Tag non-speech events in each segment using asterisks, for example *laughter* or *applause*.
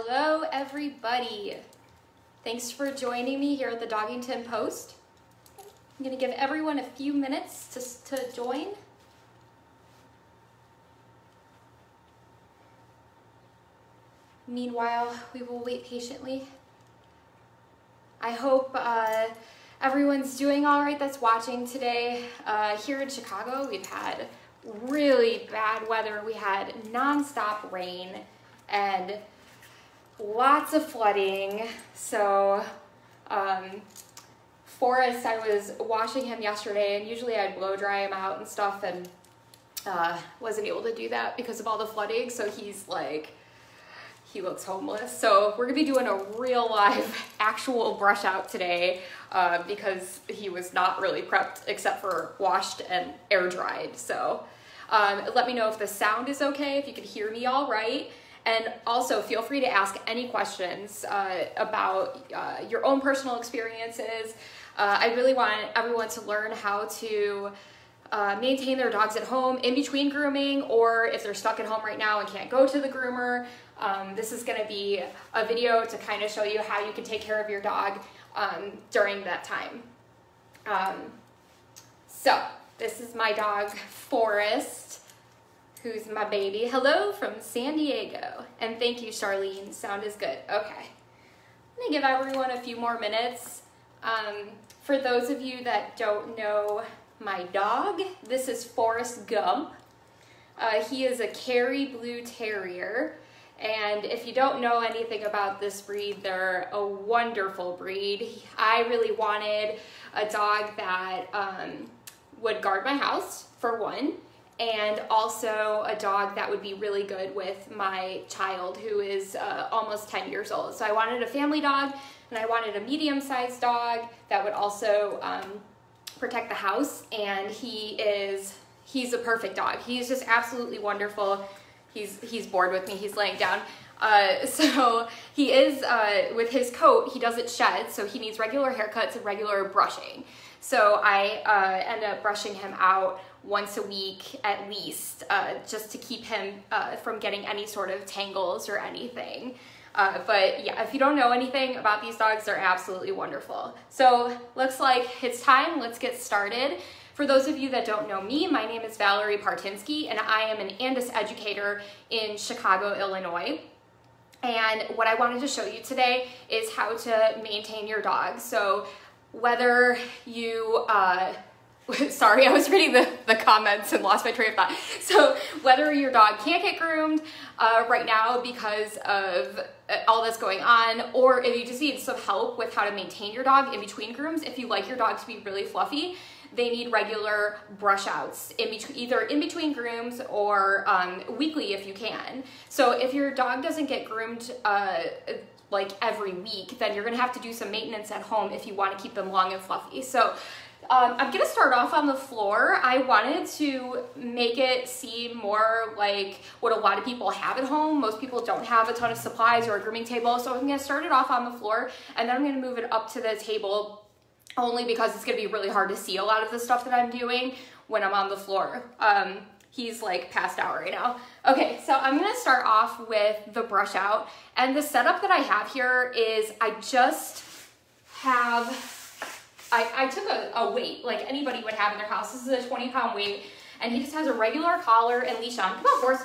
Hello, everybody. Thanks for joining me here at the Dogington Post. I'm going to give everyone a few minutes to, to join. Meanwhile, we will wait patiently. I hope uh, everyone's doing all right that's watching today. Uh, here in Chicago, we've had really bad weather. We had nonstop rain and lots of flooding. So, um, Forrest, I was washing him yesterday, and usually I'd blow dry him out and stuff, and uh, wasn't able to do that because of all the flooding. So he's like, he looks homeless. So we're gonna be doing a real live *laughs* actual brush out today uh, because he was not really prepped except for washed and air dried. So um, let me know if the sound is okay, if you can hear me all right. And also feel free to ask any questions uh, about uh, your own personal experiences. Uh, I really want everyone to learn how to uh, maintain their dogs at home in between grooming or if they're stuck at home right now and can't go to the groomer. Um, this is gonna be a video to kind of show you how you can take care of your dog um, during that time. Um, so this is my dog, Forrest, who's my baby. Hello from San Diego. And thank you, Charlene. Sound is good. Okay. I'm gonna give everyone a few more minutes. Um, for those of you that don't know my dog, this is Forrest Gump. Uh, he is a Kerry Blue Terrier. And if you don't know anything about this breed, they're a wonderful breed. I really wanted a dog that um, would guard my house, for one, and also a dog that would be really good with my child who is uh, almost 10 years old. So I wanted a family dog and I wanted a medium-sized dog that would also um, protect the house and he is, he's a perfect dog. He's just absolutely wonderful. He's, he's bored with me, he's laying down. Uh, *laughs* so he is, uh, with his coat, he doesn't shed, so he needs regular haircuts and regular brushing. So I uh, end up brushing him out once a week at least, uh, just to keep him uh, from getting any sort of tangles or anything. Uh, but yeah, if you don't know anything about these dogs, they're absolutely wonderful. So looks like it's time, let's get started. For those of you that don't know me, my name is Valerie Partynski and I am an ANDIS educator in Chicago, Illinois. And what I wanted to show you today is how to maintain your dog. So whether you, uh, *laughs* sorry, I was reading the, the comments and lost my train of thought. So whether your dog can't get groomed uh, right now because of uh, all that's going on, or if you just need some help with how to maintain your dog in between grooms, if you like your dog to be really fluffy, they need regular brush outs in between, either in between grooms or um, weekly if you can. So if your dog doesn't get groomed uh, like every week, then you're gonna have to do some maintenance at home if you wanna keep them long and fluffy. So um, I'm gonna start off on the floor. I wanted to make it seem more like what a lot of people have at home. Most people don't have a ton of supplies or a grooming table. So I'm gonna start it off on the floor and then I'm gonna move it up to the table only because it's gonna be really hard to see a lot of the stuff that I'm doing when I'm on the floor. Um, he's like passed out right now. Okay, so I'm gonna start off with the brush out. And the setup that I have here is I just have, I, I took a, a weight like anybody would have in their house. This is a 20 pound weight and he just has a regular collar and leash on. Come on, Forrest.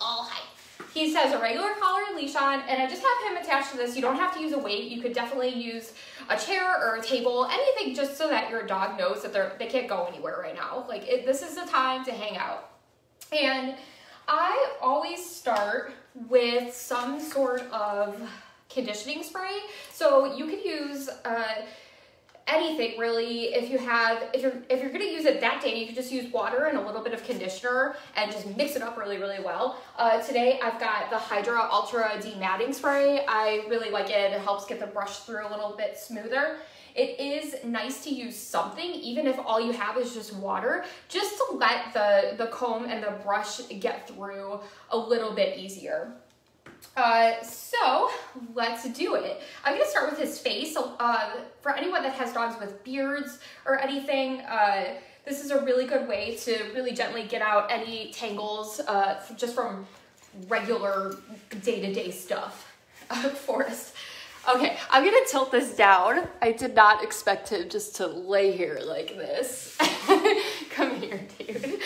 Oh, hi. He says a regular collar and leash on, and I just have him attached to this. You don't have to use a weight. You could definitely use a chair or a table, anything just so that your dog knows that they're, they can't go anywhere right now. Like it, this is the time to hang out. And I always start with some sort of conditioning spray. So you could use uh, anything really. If you have if you're if you're to use it that day you could just use water and a little bit of conditioner and just mix it up really really well. Uh, today i've got the hydra ultra dematting spray. I really like it. It helps get the brush through a little bit smoother. It is nice to use something even if all you have is just water just to let the the comb and the brush get through a little bit easier uh, so let's do it. I'm gonna start with his face. Uh, for anyone that has dogs with beards or anything, uh, this is a really good way to really gently get out any tangles uh, just from regular day-to-day -day stuff. of *laughs* Forrest. Okay, I'm gonna tilt this down. I did not expect him just to lay here like this. *laughs* Come here, dude.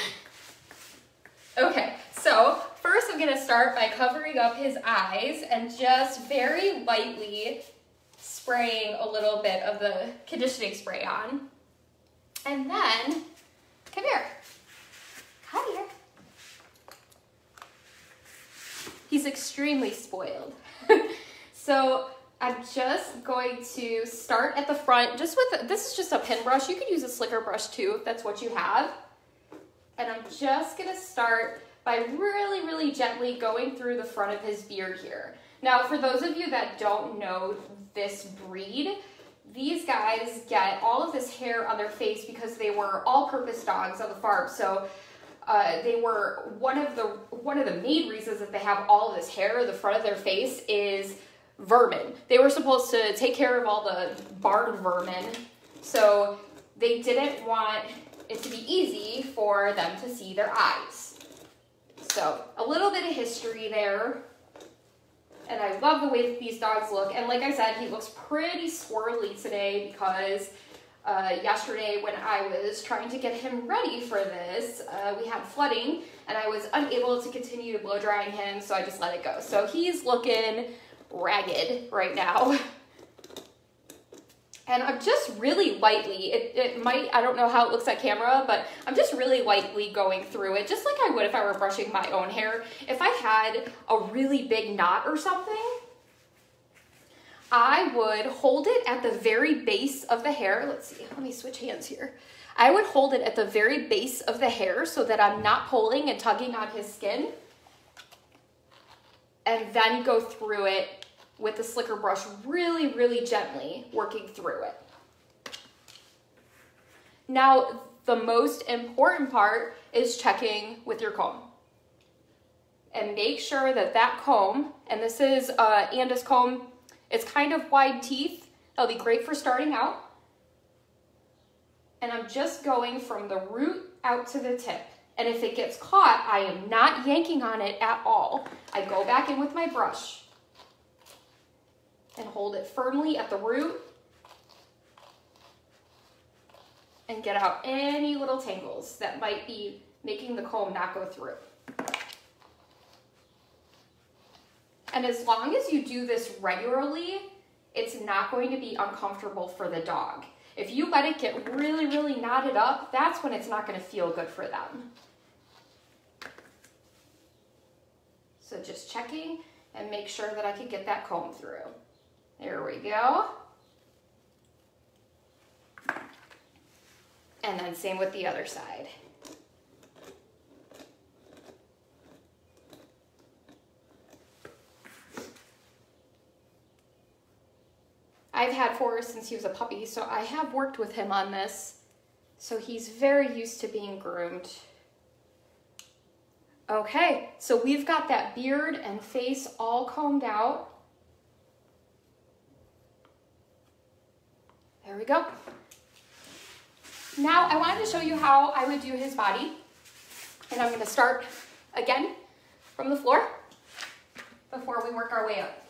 Okay, so I'm gonna start by covering up his eyes and just very lightly spraying a little bit of the conditioning spray on. And then, come here. Come here. He's extremely spoiled. *laughs* so I'm just going to start at the front, just with, this is just a pin brush. You could use a slicker brush too, if that's what you have. And I'm just gonna start by really, really gently going through the front of his beard here. Now, for those of you that don't know this breed, these guys get all of this hair on their face because they were all-purpose dogs on the farm. So uh, they were one of the one of the main reasons that they have all of this hair in the front of their face is vermin. They were supposed to take care of all the barn vermin, so they didn't want it to be easy for them to see their eyes. So a little bit of history there. And I love the way that these dogs look. And like I said, he looks pretty swirly today because uh, yesterday when I was trying to get him ready for this, uh, we had flooding and I was unable to continue to blow drying him, so I just let it go. So he's looking ragged right now. *laughs* And I'm just really lightly, it, it might, I don't know how it looks at camera, but I'm just really lightly going through it, just like I would if I were brushing my own hair. If I had a really big knot or something, I would hold it at the very base of the hair. Let's see, let me switch hands here. I would hold it at the very base of the hair so that I'm not pulling and tugging on his skin. And then go through it with the slicker brush really, really gently working through it. Now, the most important part is checking with your comb. And make sure that that comb, and this is uh, Andis comb, it's kind of wide teeth. That'll be great for starting out. And I'm just going from the root out to the tip. And if it gets caught, I am not yanking on it at all. I go back in with my brush and hold it firmly at the root and get out any little tangles that might be making the comb not go through. And as long as you do this regularly, it's not going to be uncomfortable for the dog. If you let it get really, really knotted up, that's when it's not gonna feel good for them. So just checking and make sure that I can get that comb through. There we go. And then same with the other side. I've had Forrest since he was a puppy, so I have worked with him on this. So he's very used to being groomed. Okay, so we've got that beard and face all combed out. There we go. Now I wanted to show you how I would do his body. And I'm gonna start again from the floor before we work our way up.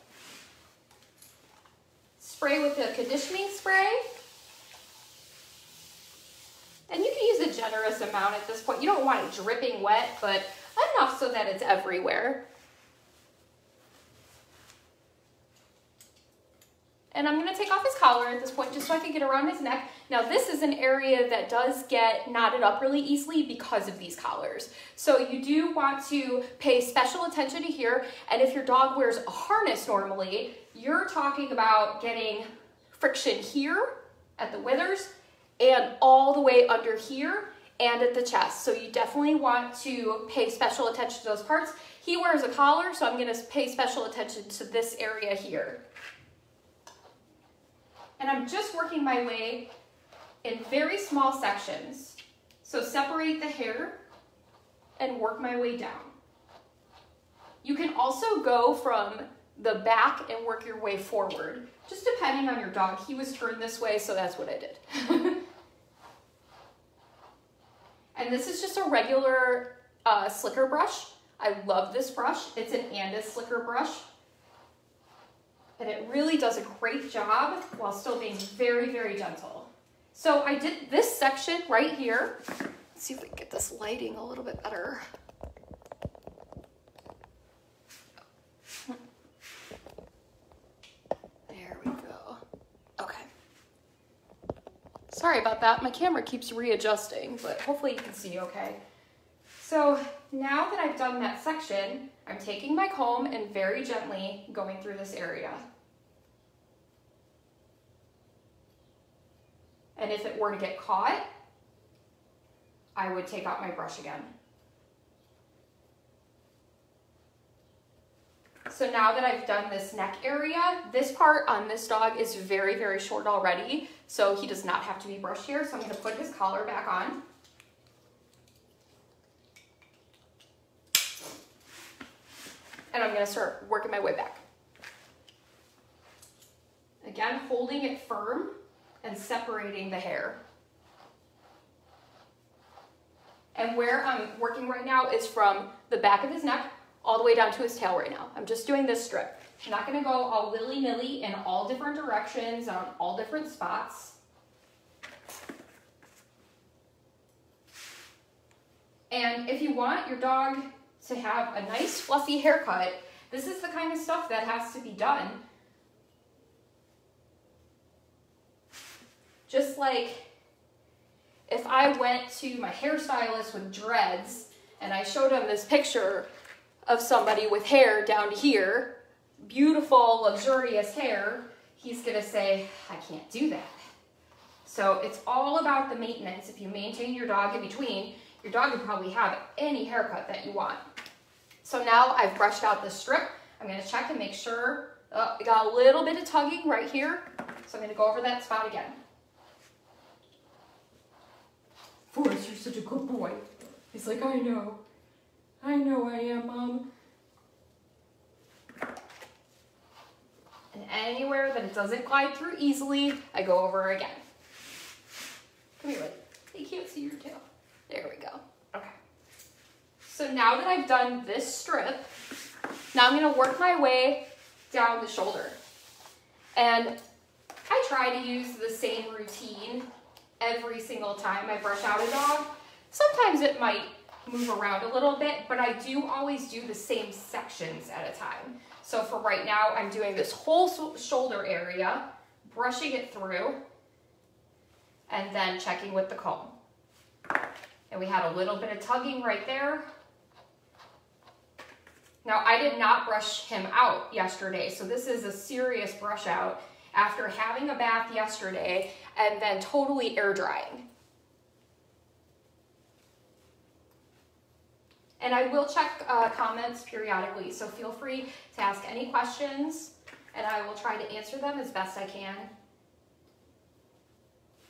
Spray with the conditioning spray. And you can use a generous amount at this point. You don't want it dripping wet, but enough so that it's everywhere. And I'm gonna take off his collar at this point just so I can get around his neck. Now this is an area that does get knotted up really easily because of these collars. So you do want to pay special attention to here. And if your dog wears a harness normally, you're talking about getting friction here at the withers and all the way under here and at the chest. So you definitely want to pay special attention to those parts. He wears a collar, so I'm gonna pay special attention to this area here. And I'm just working my way in very small sections. So separate the hair and work my way down. You can also go from the back and work your way forward, just depending on your dog. He was turned this way, so that's what I did. *laughs* and this is just a regular uh, slicker brush. I love this brush. It's an Andis slicker brush. And it really does a great job while still being very, very gentle. So I did this section right here. Let's see if we can get this lighting a little bit better. There we go. Okay. Sorry about that. My camera keeps readjusting, but hopefully you can see okay. So now that I've done that section, I'm taking my comb and very gently going through this area. And if it were to get caught, I would take out my brush again. So now that I've done this neck area, this part on this dog is very, very short already, so he does not have to be brushed here. So I'm gonna put his collar back on. And I'm gonna start working my way back. Again, holding it firm and separating the hair. And where I'm working right now is from the back of his neck all the way down to his tail right now. I'm just doing this strip. I'm not gonna go all willy-nilly in all different directions on all different spots. And if you want your dog to have a nice fluffy haircut, this is the kind of stuff that has to be done. Just like if I went to my hairstylist with dreads and I showed him this picture of somebody with hair down to here, beautiful, luxurious hair, he's gonna say, I can't do that. So it's all about the maintenance. If you maintain your dog in between, your dog can probably have any haircut that you want. So now I've brushed out the strip. I'm gonna check and make sure, uh, oh, I got a little bit of tugging right here. So I'm gonna go over that spot again. Forrest, you're such a good boy. He's like, I know. I know I am, Mom. And anywhere that it doesn't glide through easily, I go over again. Come here, buddy. You can't see your tail. There we go. So now that I've done this strip, now I'm gonna work my way down the shoulder. And I try to use the same routine every single time I brush out a dog. Sometimes it might move around a little bit, but I do always do the same sections at a time. So for right now, I'm doing this whole shoulder area, brushing it through, and then checking with the comb. And we had a little bit of tugging right there. Now, I did not brush him out yesterday, so this is a serious brush out after having a bath yesterday and then totally air drying. And I will check uh, comments periodically, so feel free to ask any questions and I will try to answer them as best I can.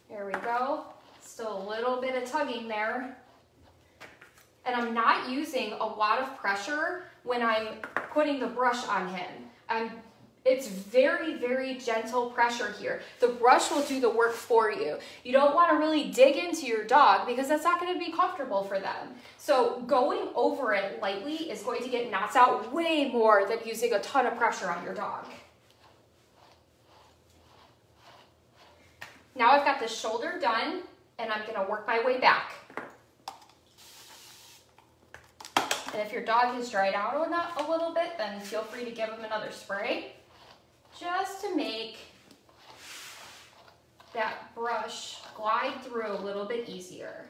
There we go. Still a little bit of tugging there. And I'm not using a lot of pressure when I'm putting the brush on him. I'm it's very, very gentle pressure here. The brush will do the work for you. You don't want to really dig into your dog because that's not going to be comfortable for them. So going over it lightly is going to get knots out way more than using a ton of pressure on your dog. Now I've got the shoulder done and I'm going to work my way back. And if your dog has dried out a little bit, then feel free to give him another spray just to make that brush glide through a little bit easier.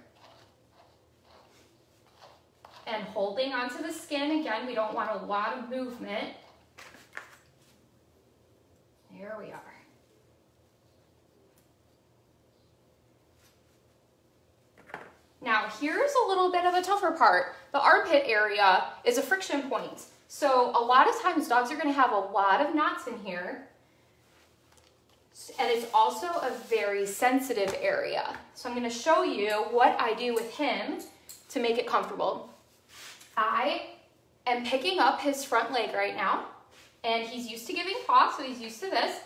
And holding onto the skin, again, we don't want a lot of movement. There we are. Now here's a little bit of a tougher part. The armpit area is a friction point. So a lot of times dogs are gonna have a lot of knots in here and it's also a very sensitive area. So I'm gonna show you what I do with him to make it comfortable. I am picking up his front leg right now and he's used to giving paw, so he's used to this.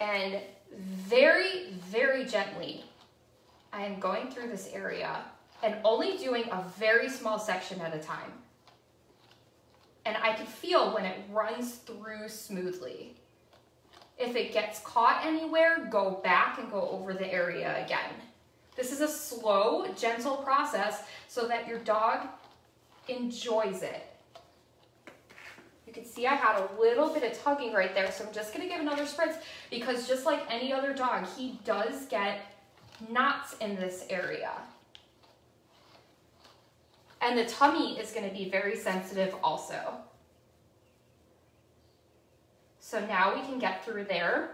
And very, very gently, I am going through this area and only doing a very small section at a time and I can feel when it runs through smoothly. If it gets caught anywhere, go back and go over the area again. This is a slow, gentle process so that your dog enjoys it. You can see I had a little bit of tugging right there, so I'm just gonna give another spritz because just like any other dog, he does get knots in this area. And the tummy is gonna be very sensitive also. So now we can get through there.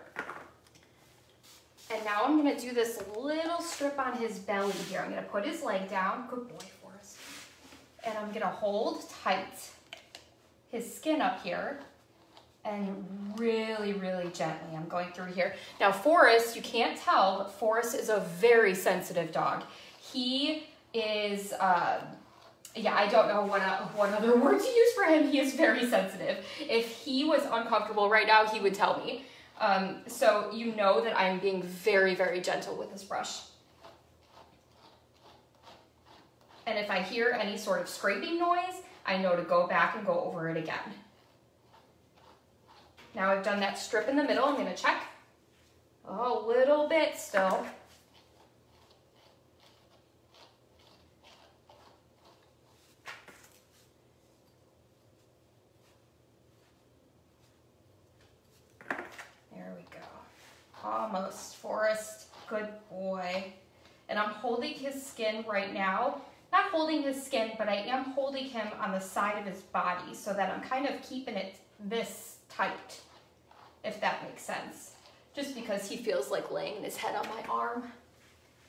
And now I'm gonna do this little strip on his belly here. I'm gonna put his leg down. Good boy, Forrest. And I'm gonna hold tight his skin up here and really, really gently. I'm going through here. Now, Forrest, you can't tell, but Forrest is a very sensitive dog. He is, uh, yeah, I don't know what, uh, what other *laughs* word to use for him. He is very sensitive. If he was uncomfortable right now, he would tell me. Um, so you know that I'm being very, very gentle with this brush. And if I hear any sort of scraping noise, I know to go back and go over it again. Now I've done that strip in the middle, I'm gonna check. Oh, a little bit still. There we go. Almost, Forrest, good boy. And I'm holding his skin right now not holding his skin, but I am holding him on the side of his body so that I'm kind of keeping it this tight, if that makes sense. Just because he feels like laying his head on my arm.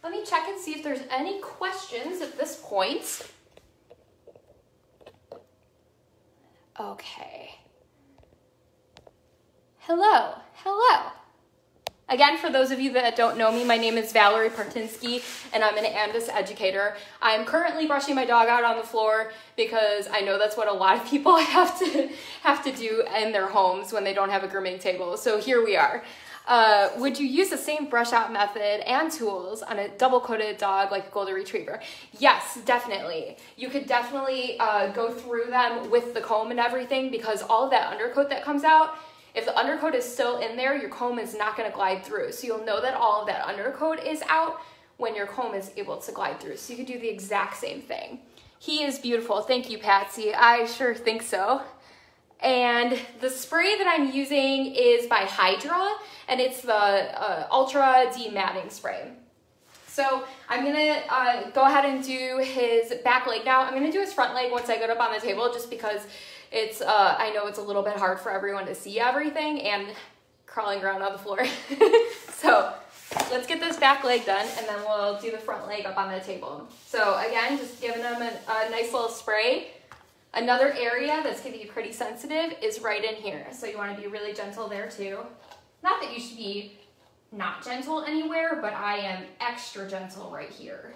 Let me check and see if there's any questions at this point. Okay. Hello, hello. Again, for those of you that don't know me, my name is Valerie Partynski and I'm an Andis educator. I'm currently brushing my dog out on the floor because I know that's what a lot of people *laughs* have to have to do in their homes when they don't have a grooming table. So here we are. Uh, would you use the same brush out method and tools on a double coated dog like a golden retriever? Yes, definitely. You could definitely uh, go through them with the comb and everything because all of that undercoat that comes out if the undercoat is still in there, your comb is not gonna glide through. So you'll know that all of that undercoat is out when your comb is able to glide through. So you can do the exact same thing. He is beautiful. Thank you, Patsy. I sure think so. And the spray that I'm using is by Hydra, and it's the uh, Ultra Dematting Spray. So I'm gonna uh, go ahead and do his back leg now. I'm gonna do his front leg once I get up on the table just because it's, uh, I know it's a little bit hard for everyone to see everything and crawling around on the floor. *laughs* so let's get this back leg done and then we'll do the front leg up on the table. So again, just giving them a, nice little spray. Another area that's gonna be pretty sensitive is right in here. So you wanna be really gentle there too. Not that you should be not gentle anywhere, but I am extra gentle right here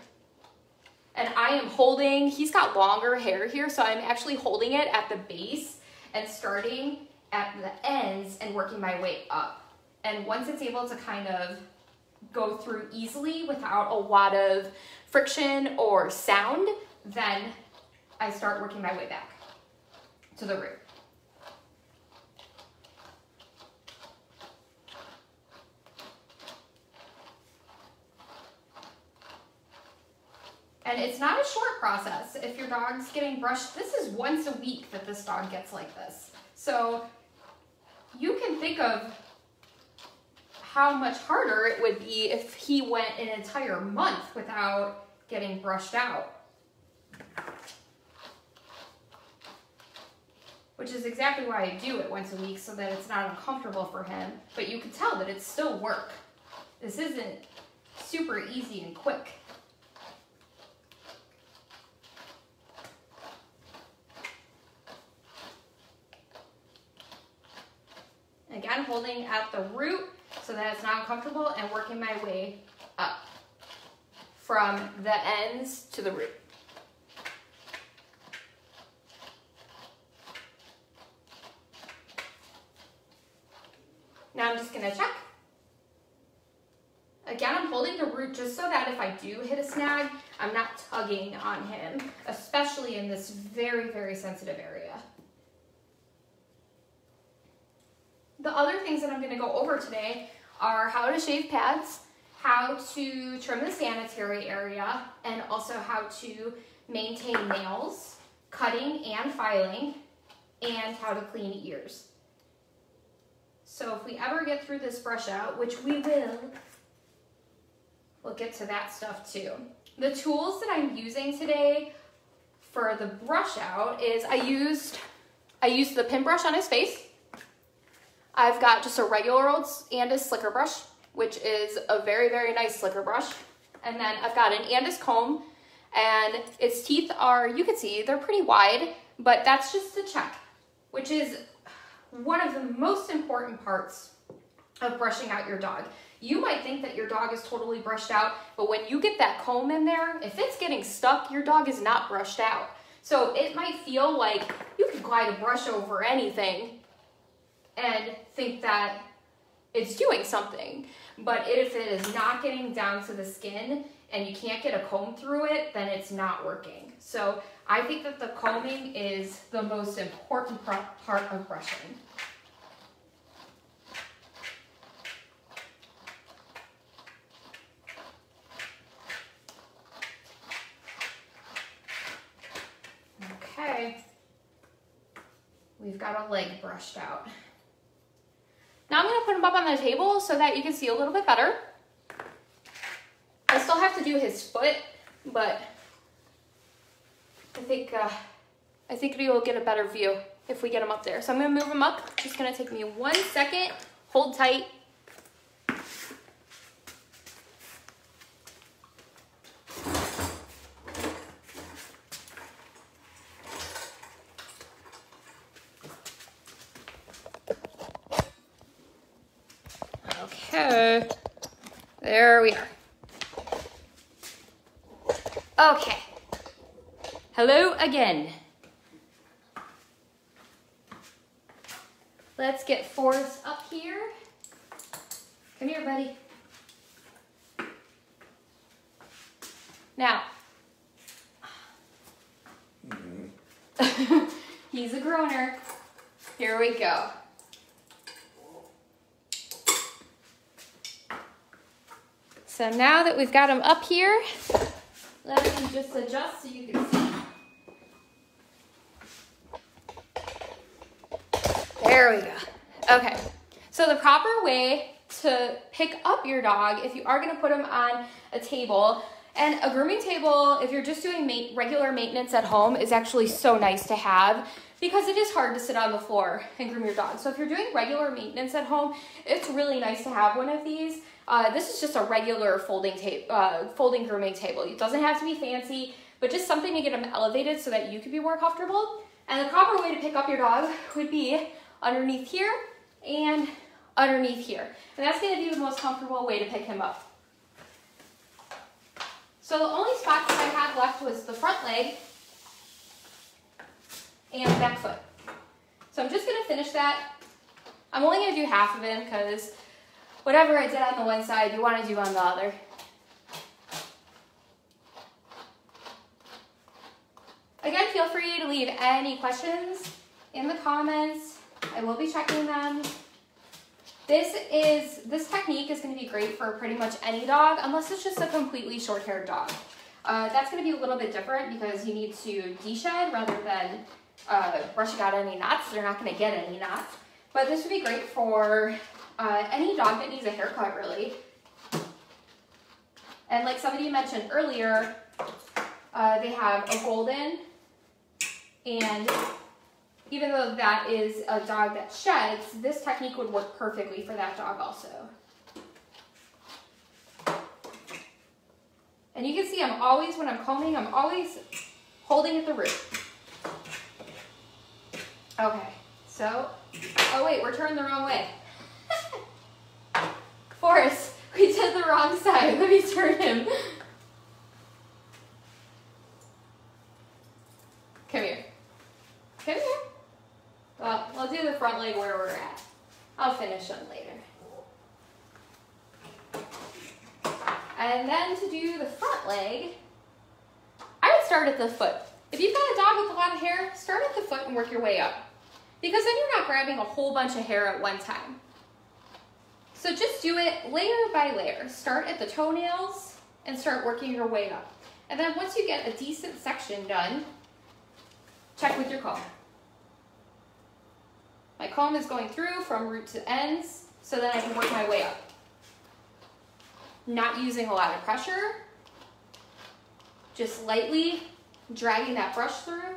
and I am holding, he's got longer hair here, so I'm actually holding it at the base and starting at the ends and working my way up. And once it's able to kind of go through easily without a lot of friction or sound, then I start working my way back to the root. And it's not a short process. If your dog's getting brushed, this is once a week that this dog gets like this. So you can think of how much harder it would be if he went an entire month without getting brushed out. Which is exactly why I do it once a week so that it's not uncomfortable for him. But you can tell that it's still work. This isn't super easy and quick. Holding at the root so that it's not uncomfortable and working my way up from the ends to the root. Now I'm just gonna check. Again, I'm holding the root just so that if I do hit a snag, I'm not tugging on him, especially in this very, very sensitive area. The other things that I'm gonna go over today are how to shave pads, how to trim the sanitary area, and also how to maintain nails, cutting and filing, and how to clean ears. So if we ever get through this brush out, which we will, we'll get to that stuff too. The tools that I'm using today for the brush out is I used, I used the pin brush on his face. I've got just a regular old Andis slicker brush, which is a very, very nice slicker brush. And then I've got an Andis comb and its teeth are, you can see, they're pretty wide, but that's just to check, which is one of the most important parts of brushing out your dog. You might think that your dog is totally brushed out, but when you get that comb in there, if it's getting stuck, your dog is not brushed out. So it might feel like you can glide a brush over anything and think that it's doing something. But if it is not getting down to the skin and you can't get a comb through it, then it's not working. So I think that the combing is the most important part of brushing. Okay, we've got a leg brushed out. Now I'm gonna put him up on the table so that you can see a little bit better. I still have to do his foot, but I think uh, I think we will get a better view if we get him up there. So I'm gonna move him up. Just gonna take me one second. Hold tight. Okay, there we are. Okay. Hello again. Let's get Forrest up here. Come here, buddy. Now, *laughs* he's a groaner. Here we go. So now that we've got him up here, let me just adjust so you can see. There we go. Okay, so the proper way to pick up your dog if you are gonna put him on a table, and a grooming table, if you're just doing ma regular maintenance at home, is actually so nice to have because it is hard to sit on the floor and groom your dog. So if you're doing regular maintenance at home, it's really nice to have one of these. Uh, this is just a regular folding uh, folding grooming table. It doesn't have to be fancy, but just something to get them elevated so that you can be more comfortable. And the proper way to pick up your dog would be underneath here and underneath here. And that's gonna be the most comfortable way to pick him up. So the only spots that I had left was the front leg and back foot. So I'm just gonna finish that. I'm only gonna do half of him because whatever I did on the one side, you wanna do on the other. Again, feel free to leave any questions in the comments. I will be checking them. This is, this technique is gonna be great for pretty much any dog, unless it's just a completely short-haired dog. Uh, that's gonna be a little bit different because you need to deshed rather than uh, brushing out any knots. They're not gonna get any knots. But this would be great for uh, any dog that needs a haircut, really. And like somebody mentioned earlier, uh, they have a golden, and even though that is a dog that sheds, this technique would work perfectly for that dog also. And you can see I'm always, when I'm combing, I'm always holding at the root. Okay, so, oh wait, we're turned the wrong way. *laughs* Forrest, we did the wrong side. Let me turn him. Come here. Come here. Well, we'll do the front leg where we're at. I'll finish them later. And then to do the front leg, I would start at the foot. If you've got a dog with a lot of hair, start at the foot and work your way up. because then you're not grabbing a whole bunch of hair at one time. So just do it layer by layer. Start at the toenails and start working your way up. And then once you get a decent section done, check with your comb. My comb is going through from root to ends so that I can work my way up. Not using a lot of pressure, just lightly dragging that brush through.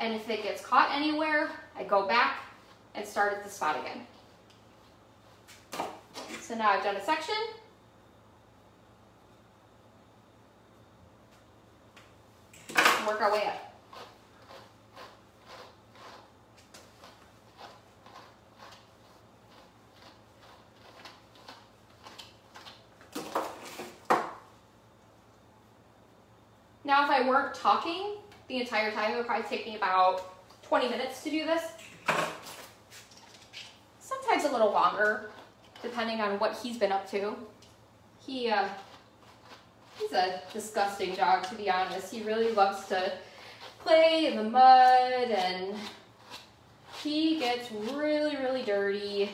And if it gets caught anywhere, I go back and start at the spot again. So now I've done a section. Work our way up. Now if I weren't talking the entire time, it would probably take me about 20 minutes to do this. Sometimes a little longer, depending on what he's been up to. He, uh, he's a disgusting dog, to be honest. He really loves to play in the mud, and he gets really, really dirty,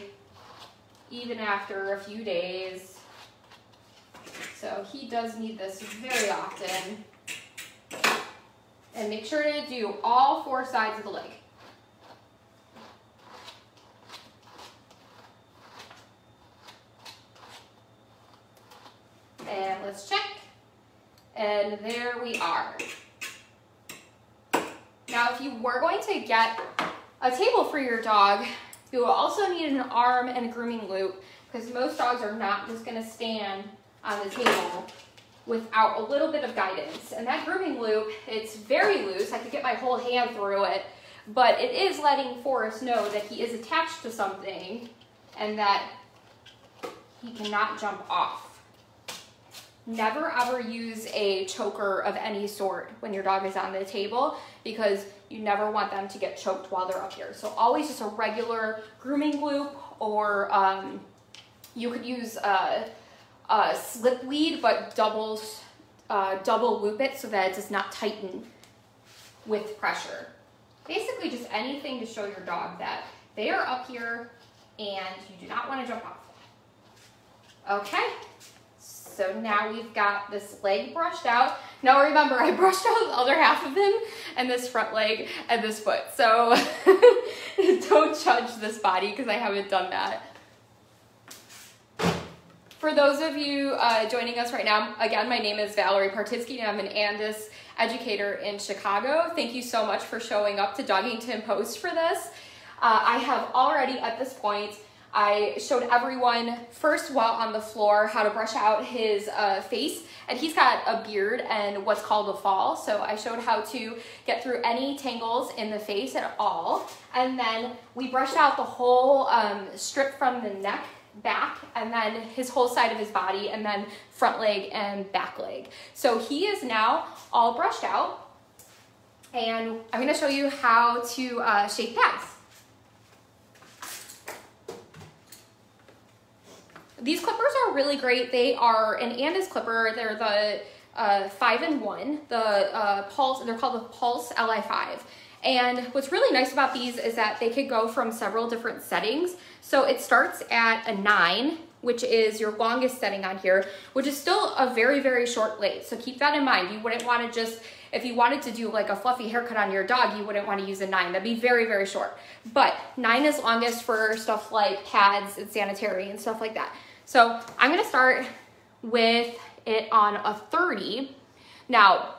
even after a few days. So he does need this very often. And make sure to do all four sides of the leg. And let's check. And there we are. Now, if you were going to get a table for your dog, you will also need an arm and a grooming loop because most dogs are not just gonna stand on the table without a little bit of guidance. And that grooming loop, it's very loose. I could get my whole hand through it, but it is letting Forrest know that he is attached to something and that he cannot jump off. Never ever use a choker of any sort when your dog is on the table because you never want them to get choked while they're up here. So always just a regular grooming loop or um, you could use a, a slip lead but doubles, uh, double loop it so that it does not tighten with pressure. Basically just anything to show your dog that they are up here and you do not want to jump off. Okay, so now we've got this leg brushed out. Now remember, I brushed out the other half of him and this front leg and this foot. So *laughs* don't judge this body because I haven't done that. For those of you uh, joining us right now, again, my name is Valerie Partynski and I'm an Andis educator in Chicago. Thank you so much for showing up to Dogington Post for this. Uh, I have already at this point I showed everyone first while on the floor how to brush out his uh, face and he's got a beard and what's called a fall so I showed how to get through any tangles in the face at all and then we brushed out the whole um, strip from the neck back and then his whole side of his body and then front leg and back leg. So he is now all brushed out and I'm going to show you how to uh, shape pads. These clippers are really great. They are an Andis clipper. They're the uh, five in one. The uh, Pulse, they're called the Pulse Li5. And what's really nice about these is that they could go from several different settings. So it starts at a nine, which is your longest setting on here, which is still a very, very short blade. So keep that in mind. You wouldn't want to just, if you wanted to do like a fluffy haircut on your dog, you wouldn't want to use a nine. That'd be very, very short. But nine is longest for stuff like pads and sanitary and stuff like that. So I'm gonna start with it on a 30. Now,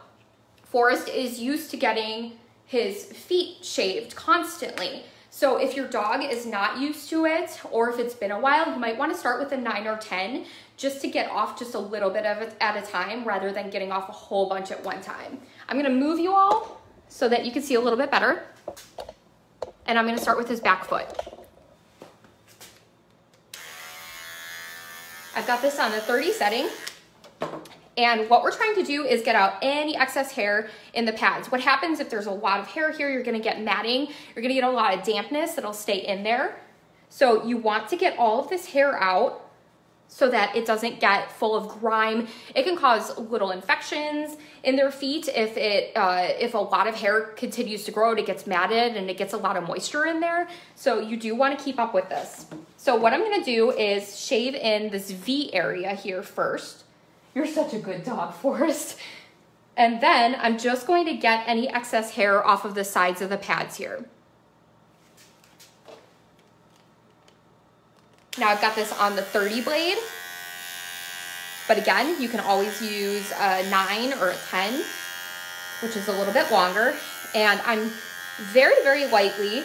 Forrest is used to getting his feet shaved constantly. So if your dog is not used to it, or if it's been a while, you might wanna start with a nine or 10 just to get off just a little bit of it at a time rather than getting off a whole bunch at one time. I'm gonna move you all so that you can see a little bit better. And I'm gonna start with his back foot. I've got this on the 30 setting. And what we're trying to do is get out any excess hair in the pads. What happens if there's a lot of hair here, you're gonna get matting, you're gonna get a lot of dampness that'll stay in there. So you want to get all of this hair out so that it doesn't get full of grime. It can cause little infections in their feet if it uh, if a lot of hair continues to grow, it gets matted and it gets a lot of moisture in there. So you do want to keep up with this. So what I'm gonna do is shave in this V area here first. You're such a good dog, *laughs* Forrest. And then I'm just going to get any excess hair off of the sides of the pads here. Now I've got this on the 30 blade, but again, you can always use a nine or a 10, which is a little bit longer. And I'm very, very lightly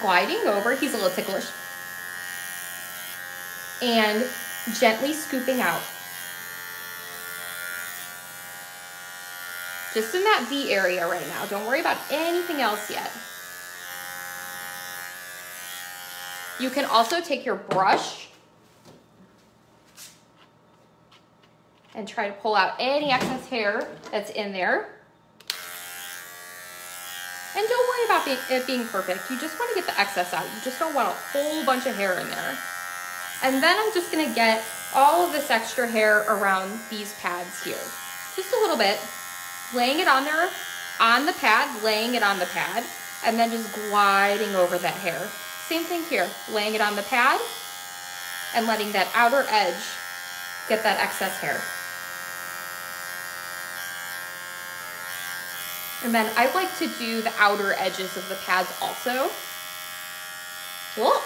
gliding over, he's a little ticklish, and gently scooping out. Just in that V area right now. Don't worry about anything else yet. You can also take your brush and try to pull out any excess hair that's in there. And don't worry about it being perfect. You just want to get the excess out. You just don't want a whole bunch of hair in there. And then I'm just gonna get all of this extra hair around these pads here. Just a little bit. Laying it on there, on the pad, laying it on the pad, and then just gliding over that hair. Same thing here, laying it on the pad and letting that outer edge get that excess hair. And then I like to do the outer edges of the pads also. Whoa.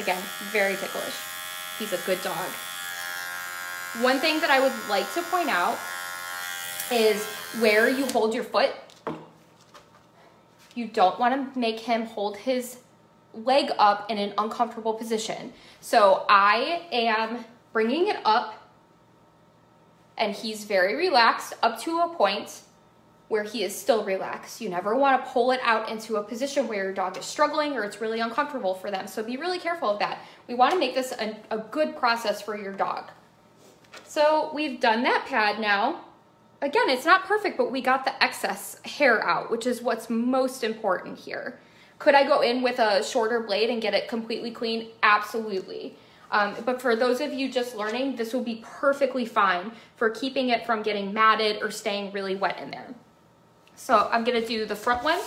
Again, very ticklish. He's a good dog. One thing that I would like to point out is where you hold your foot you don't want to make him hold his leg up in an uncomfortable position. So I am bringing it up and he's very relaxed up to a point where he is still relaxed. You never want to pull it out into a position where your dog is struggling or it's really uncomfortable for them. So be really careful of that. We want to make this a, a good process for your dog. So we've done that pad now again, it's not perfect, but we got the excess hair out, which is what's most important here. Could I go in with a shorter blade and get it completely clean? Absolutely. Um, but for those of you just learning, this will be perfectly fine for keeping it from getting matted or staying really wet in there. So I'm gonna do the front one.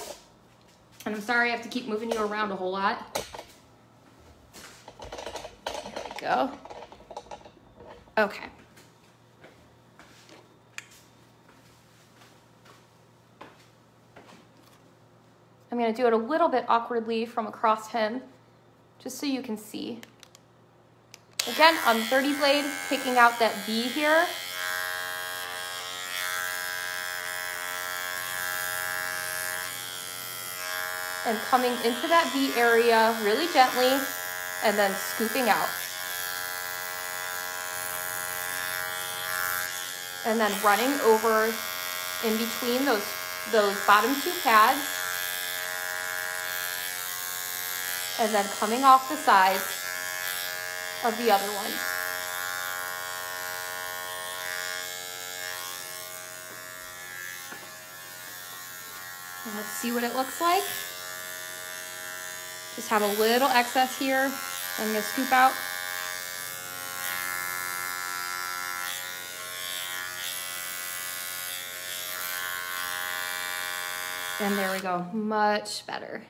And I'm sorry I have to keep moving you around a whole lot. There we go. Okay. I'm gonna do it a little bit awkwardly from across him, just so you can see. Again, on 30 blade, picking out that V here. And coming into that V area really gently, and then scooping out. And then running over in between those, those bottom two pads and then coming off the sides of the other one. And let's see what it looks like. Just have a little excess here. I'm gonna scoop out. And there we go, much better.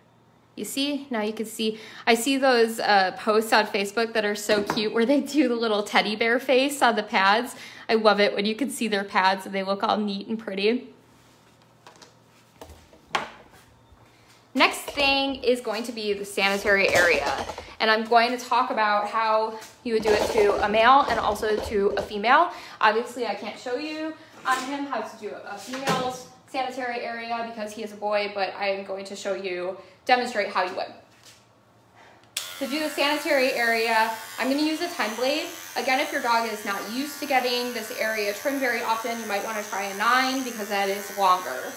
You see, now you can see, I see those uh, posts on Facebook that are so cute where they do the little teddy bear face on the pads. I love it when you can see their pads and they look all neat and pretty. Next thing is going to be the sanitary area. And I'm going to talk about how you would do it to a male and also to a female. Obviously, I can't show you on him how to do a female's sanitary area because he is a boy, but I am going to show you demonstrate how you would. To do the sanitary area, I'm gonna use a 10 blade. Again, if your dog is not used to getting this area trimmed very often, you might wanna try a nine because that is longer.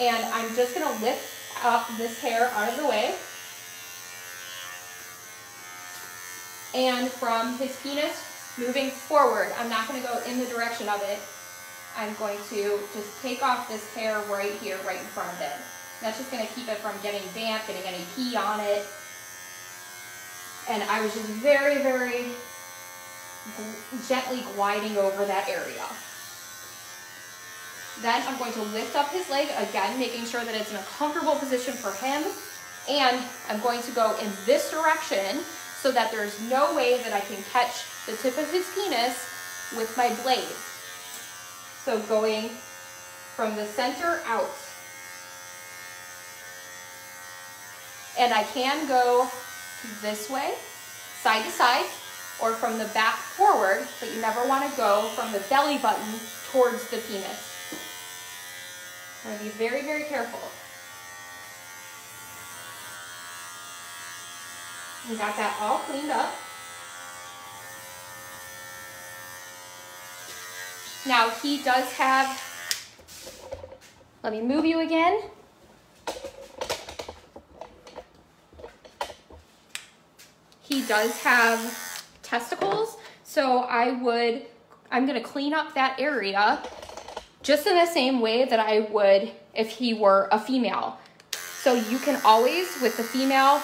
And I'm just gonna lift up this hair out of the way. And from his penis moving forward, I'm not gonna go in the direction of it. I'm going to just take off this hair right here, right in front of it. That's just gonna keep it from getting damp, getting any pee on it. And I was just very, very gently gliding over that area. Then I'm going to lift up his leg again, making sure that it's in a comfortable position for him. And I'm going to go in this direction so that there's no way that I can catch the tip of his penis with my blade. So going from the center out. And I can go this way, side to side, or from the back forward, but you never want to go from the belly button towards the penis. I'm going to be very, very careful. We got that all cleaned up. Now he does have, let me move you again. He does have testicles, so I would, I'm gonna clean up that area just in the same way that I would if he were a female. So you can always, with the female,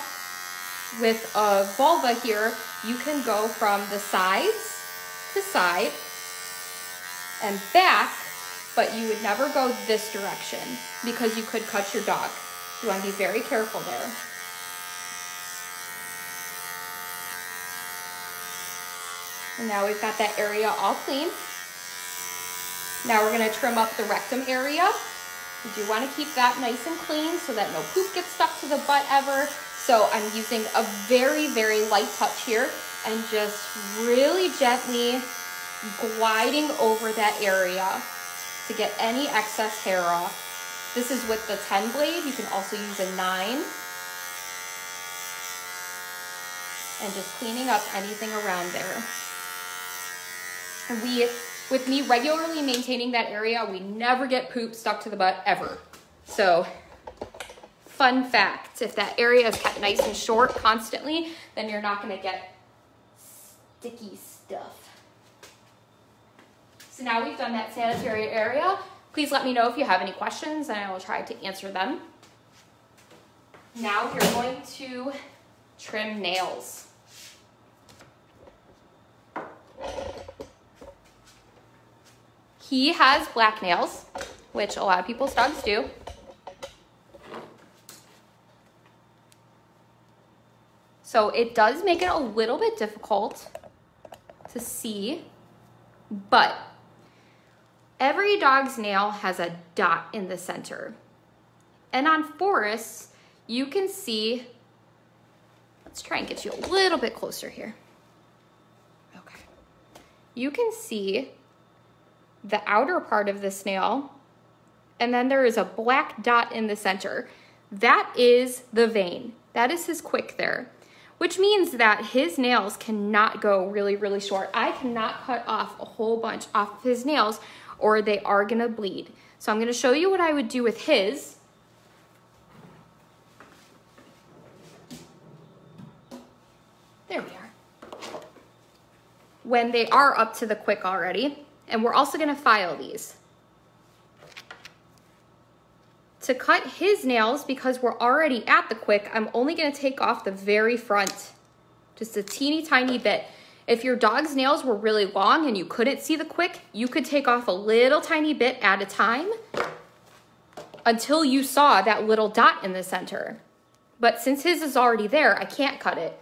with a vulva here, you can go from the sides to side and back, but you would never go this direction because you could cut your dog. You want to be very careful there. And now we've got that area all clean. Now we're gonna trim up the rectum area. You do wanna keep that nice and clean so that no poop gets stuck to the butt ever. So I'm using a very, very light touch here and just really gently gliding over that area to get any excess hair off. This is with the 10 blade. You can also use a 9. And just cleaning up anything around there. We, with me regularly maintaining that area, we never get poop stuck to the butt ever. So fun fact, if that area is kept nice and short constantly, then you're not gonna get sticky stuff. So now we've done that sanitary area. Please let me know if you have any questions and I will try to answer them. Now you're going to trim nails. He has black nails, which a lot of people's dogs do. So it does make it a little bit difficult to see, but every dog's nail has a dot in the center. And on Forrest, you can see, let's try and get you a little bit closer here. Okay. You can see the outer part of the snail, and then there is a black dot in the center. That is the vein. That is his quick there, which means that his nails cannot go really, really short. I cannot cut off a whole bunch off of his nails or they are gonna bleed. So I'm gonna show you what I would do with his. There we are. When they are up to the quick already, and we're also gonna file these. To cut his nails, because we're already at the quick, I'm only gonna take off the very front, just a teeny tiny bit. If your dog's nails were really long and you couldn't see the quick, you could take off a little tiny bit at a time until you saw that little dot in the center. But since his is already there, I can't cut it.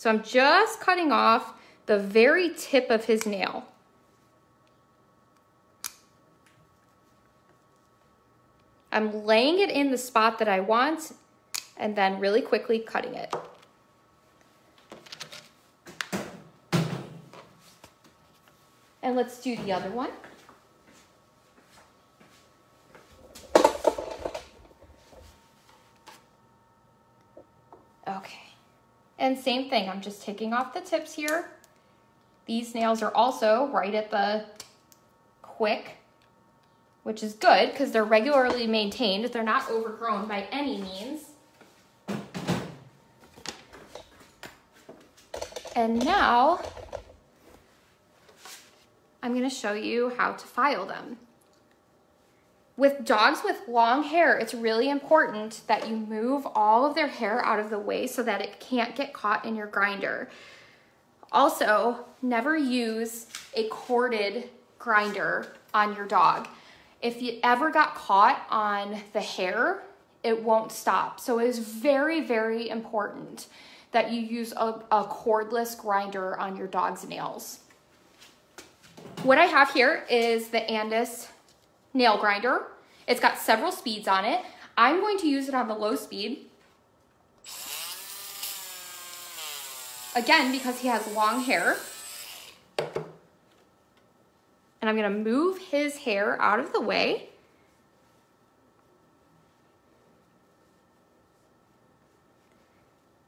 So I'm just cutting off the very tip of his nail. I'm laying it in the spot that I want and then really quickly cutting it. And let's do the other one. Okay. Same thing, I'm just taking off the tips here. These nails are also right at the quick, which is good because they're regularly maintained. They're not overgrown by any means. And now I'm gonna show you how to file them. With dogs with long hair, it's really important that you move all of their hair out of the way so that it can't get caught in your grinder. Also, never use a corded grinder on your dog. If you ever got caught on the hair, it won't stop. So it is very, very important that you use a, a cordless grinder on your dog's nails. What I have here is the Andis nail grinder. It's got several speeds on it. I'm going to use it on the low speed. Again, because he has long hair. And I'm gonna move his hair out of the way.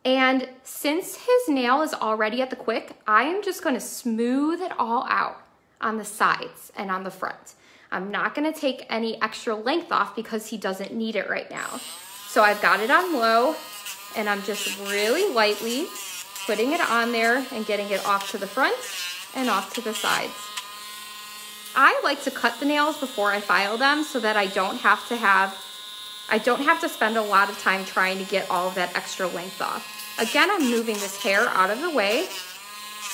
And since his nail is already at the quick, I am just gonna smooth it all out on the sides and on the front. I'm not gonna take any extra length off because he doesn't need it right now. So I've got it on low and I'm just really lightly putting it on there and getting it off to the front and off to the sides. I like to cut the nails before I file them so that I don't have to have, I don't have to spend a lot of time trying to get all of that extra length off. Again, I'm moving this hair out of the way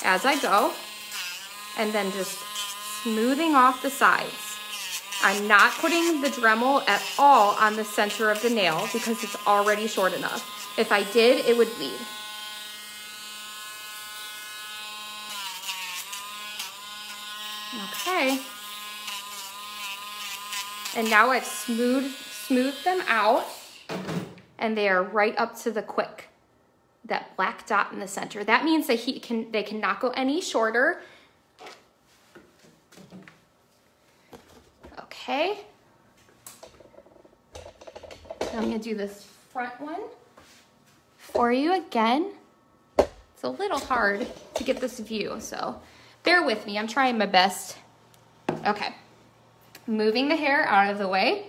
as I go and then just smoothing off the sides. I'm not putting the Dremel at all on the center of the nail because it's already short enough. If I did, it would bleed. Okay. And now I've smoothed, smoothed them out and they are right up to the quick, that black dot in the center. That means that he can, they cannot go any shorter okay? I'm gonna do this front one for you again. It's a little hard to get this view, so bear with me, I'm trying my best. Okay, moving the hair out of the way.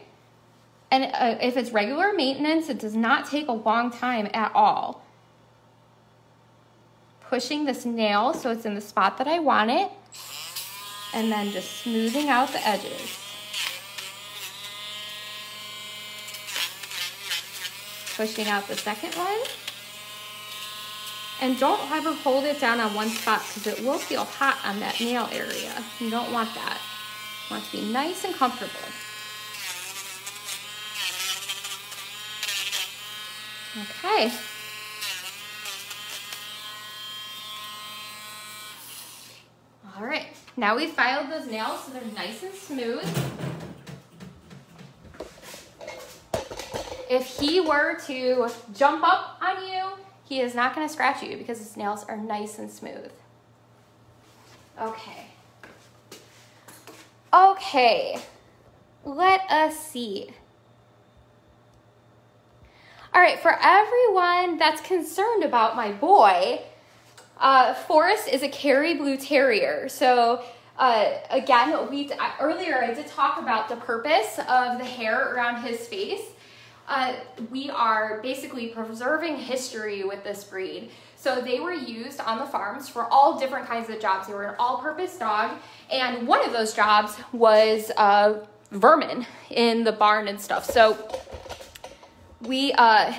And uh, if it's regular maintenance, it does not take a long time at all. Pushing this nail so it's in the spot that I want it, and then just smoothing out the edges. Pushing out the second one. And don't ever hold it down on one spot because it will feel hot on that nail area. You don't want that. You want to be nice and comfortable. Okay. All right, now we've filed those nails so they're nice and smooth. If he were to jump up on you, he is not going to scratch you because his nails are nice and smooth. Okay. Okay. Let us see. All right, for everyone that's concerned about my boy, uh, Forrest is a Kerry Blue Terrier. So uh, again, we earlier I did talk about the purpose of the hair around his face. Uh, we are basically preserving history with this breed. So they were used on the farms for all different kinds of jobs. They were an all-purpose dog, and one of those jobs was uh, vermin in the barn and stuff. So we, uh,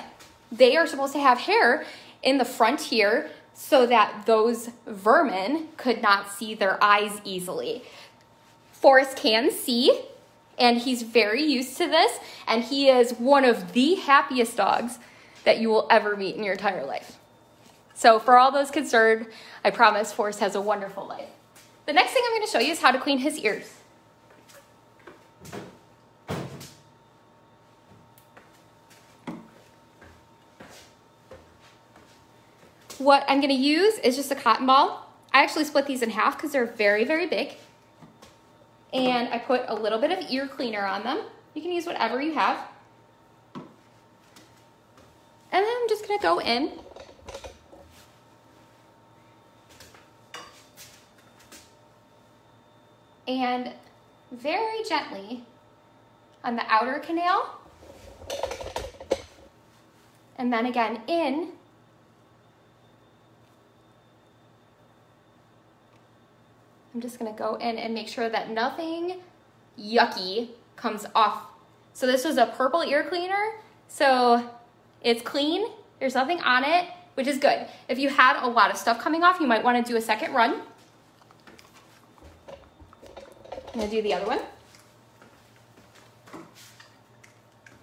they are supposed to have hair in the front here so that those vermin could not see their eyes easily. Forrest can see, and he's very used to this, and he is one of the happiest dogs that you will ever meet in your entire life. So for all those concerned, I promise Forrest has a wonderful life. The next thing I'm gonna show you is how to clean his ears. What I'm gonna use is just a cotton ball. I actually split these in half because they're very, very big and I put a little bit of ear cleaner on them. You can use whatever you have. And then I'm just gonna go in and very gently on the outer canal and then again in I'm just gonna go in and make sure that nothing yucky comes off So this was a purple ear cleaner. So it's clean, there's nothing on it, which is good. If you had a lot of stuff coming off, you might wanna do a second run. I'm gonna do the other one.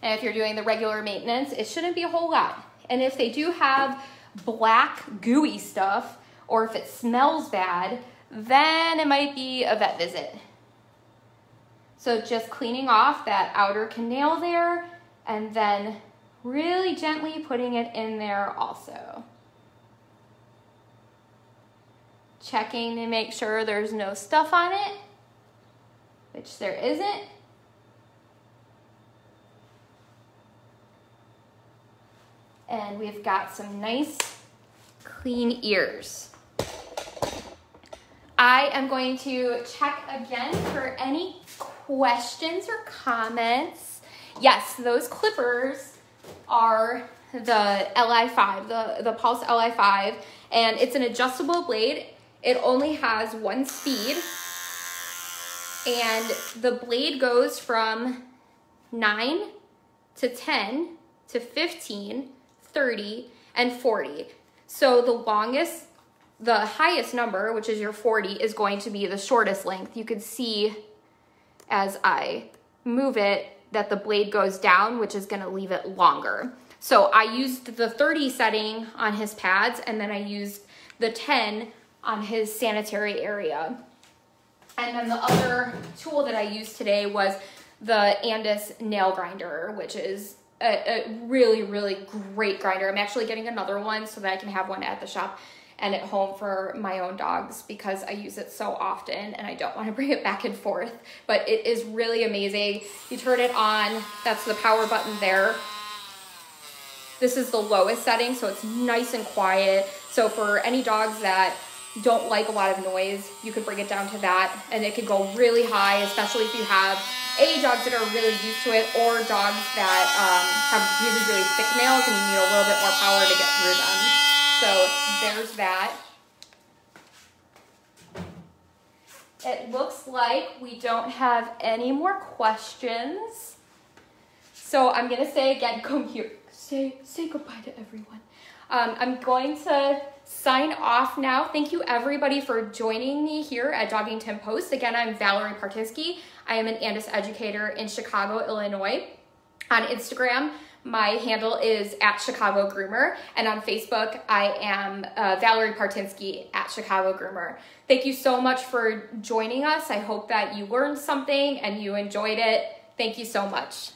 And if you're doing the regular maintenance, it shouldn't be a whole lot. And if they do have black gooey stuff, or if it smells bad, then it might be a vet visit. So just cleaning off that outer canal there and then really gently putting it in there also. Checking to make sure there's no stuff on it, which there isn't. And we've got some nice clean ears. I am going to check again for any questions or comments. Yes, those clippers are the Li5, the, the Pulse Li5, and it's an adjustable blade. It only has one speed, and the blade goes from 9 to 10 to 15, 30, and 40. So the longest, the highest number, which is your 40, is going to be the shortest length. You can see as I move it that the blade goes down, which is gonna leave it longer. So I used the 30 setting on his pads and then I used the 10 on his sanitary area. And then the other tool that I used today was the Andis nail grinder, which is a, a really, really great grinder. I'm actually getting another one so that I can have one at the shop and at home for my own dogs because I use it so often and I don't want to *laughs* bring it back and forth. But it is really amazing. You turn it on, that's the power button there. This is the lowest setting, so it's nice and quiet. So for any dogs that don't like a lot of noise, you could bring it down to that and it could go really high, especially if you have A, dogs that are really used to it or dogs that um, have really, really thick nails and you need a little bit more power to get through them. So there's that. It looks like we don't have any more questions. So I'm gonna say again, *laughs* come here, say, say goodbye to everyone. Um, I'm going to sign off now. Thank you everybody for joining me here at Dogington Post. Again, I'm Valerie Partynski. I am an Andis educator in Chicago, Illinois. On Instagram, my handle is at Chicago Groomer, and on Facebook, I am uh, Valerie Partynski at Chicago Groomer. Thank you so much for joining us. I hope that you learned something and you enjoyed it. Thank you so much.